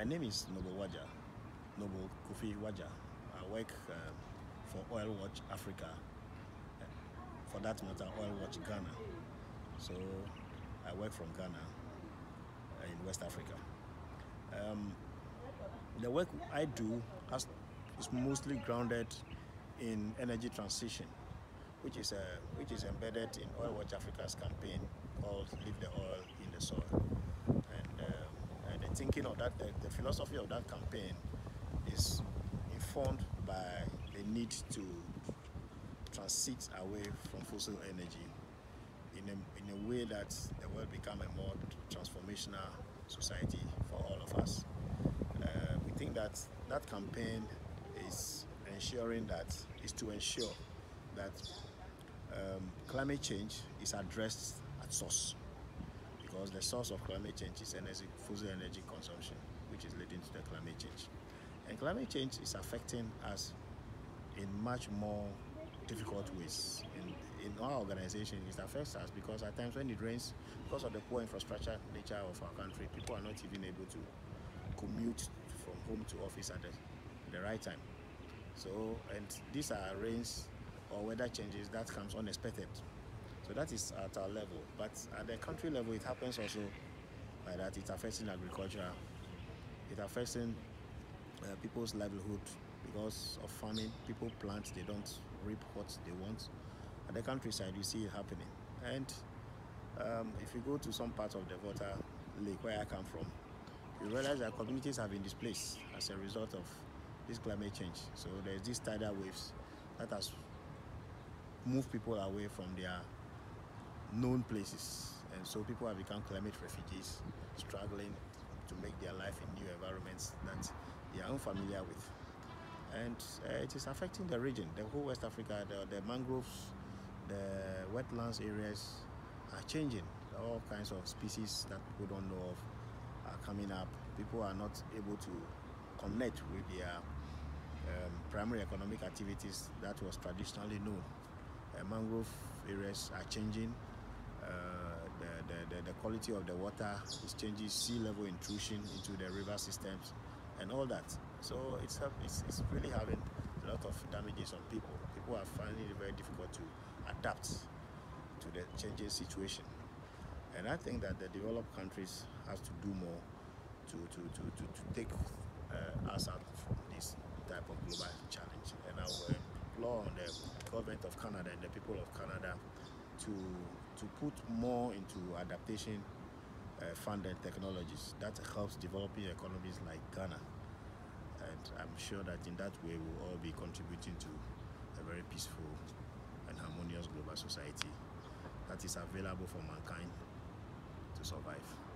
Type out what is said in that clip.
My name is Noble Wadzah, Noble Kofi Wadzah. I work um, for Oil Watch Africa, for that matter, Oil Watch Ghana. So I work from Ghana in West Africa. Um, the work I do has, is mostly grounded in energy transition, which is uh, which is embedded in Oil Watch Africa's campaign called "Leave the Oil in the Soil." And, uh, and the thinking of that, the, the philosophy of that campaign is informed by the need to transit away from fossil energy in a, in a way that the world become a more transformational society for all of us. Uh, we think that that campaign is ensuring that is to ensure that um, climate change is addressed at source because the source of climate change is energy, fossil energy consumption, which is leading to the climate change. And climate change is affecting us in much more difficult ways. In, in our organization, it affects us because at times when it rains, because of the poor infrastructure nature of our country, people are not even able to commute from home to office at the, the right time. So, and these are rains or weather changes that comes unexpected. So that is at our level. But at the country level, it happens also by that it affects in agriculture, it affects in uh, people's livelihood because of farming. People plant, they don't reap what they want. At the countryside, you see it happening. And um, if you go to some parts of the Volta Lake where I come from, you realize that communities have been displaced as a result of this climate change. So there's these tidal waves that has moved people away from their known places. And so people have become climate refugees, struggling to make their life in new environments that they are unfamiliar with. And uh, it is affecting the region, the whole West Africa, the, the mangroves, the wetlands areas are changing. All kinds of species that people don't know of are coming up. People are not able to connect with their um, primary economic activities that was traditionally known. Uh, mangrove areas are changing. Uh, the, the, the, quality of the water is changing, sea level intrusion into the river systems and all that. So it's, it's, it's really having a lot of damages on people. People are finding it very difficult to adapt to the changing situation. And I think that the developed countries have to do more to, to, to, to, to take uh, us out from this type of global challenge. And I will implore on the government of Canada and the people of Canada to, to put more into adaptation uh, funded technologies that helps developing economies like Ghana. And I'm sure that in that way we'll all be contributing to a very peaceful and harmonious global society that is available for mankind to survive.